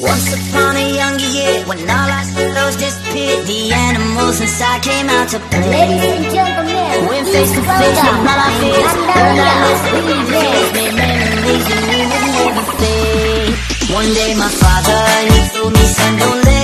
Once upon a younger year, when all our shadows disappeared, the animals inside came out to play. Ladies and gentlemen, when face to face with all our fears, all our lessons, made memories that we would never fade. One day my father, he told me, son, don't let